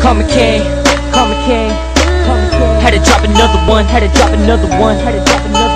Call me king, call me king, call me king. Had to drop another one, had to drop another one, had to drop another